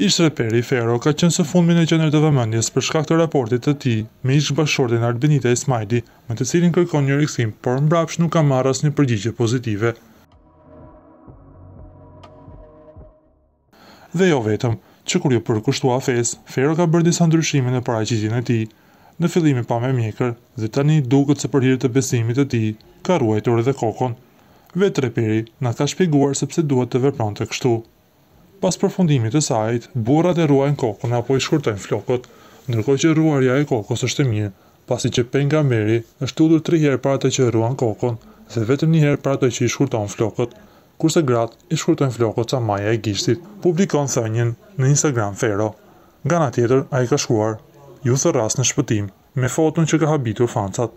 Ish-reperi Fero ka qenë së fundmi në qendër të vëmendjes për shkak të raportit të tij me ish-bashkëshorten Arbenita Ismaili, me të cilën kërkon një rikthim, por mbrapsht nuk ka marrë asnjë përgjigje pozitive. Dhe jo vetëm, që kur iu përkushtua fesë, Fero ka bërë disa ndryshime në paraqitjen e tij. Në fillim e pamë me mjekër dhe tani duket se për hir të besimit të tij, ka rruajtur edhe kokën. Vetë reperi na ka shpjeguar se pse duhet të vepronte kështu. Pas përfundimit të sajit, burrat e rruajnë kokën apo i shkurtojnë flokët, ndërkohë që rruarja e kokës është e mirë, pasi që Pejgamberi është lutur tri herë për atë që e rruan kokën dhe vetëm një herë për atë që i shkurton flokët, Kurse gratë i shkurtojnë flokët sa maja e gishtit, publikon thënien në Instagram Fero. Nga ana tjetër ai ka shkruar, Ju thërras në shpëtim, me foton që ka habitur fansat.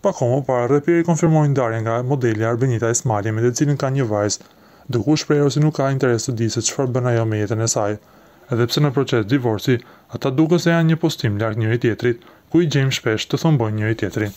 Pak kohë më parë reperi konfirmoi ndarjen nga modelja Arbenita Ismaili me të cilën ka një vajzë, duke u shprehur se nuk ka interes të dijë se çfarë bën ajo me jetën e saj. Edhe pse në proces divorci, ata duket se janë një postim larg njëri-tjetrit, ku i gjejmë shpesh të thumbojnë njëri-tjetrin.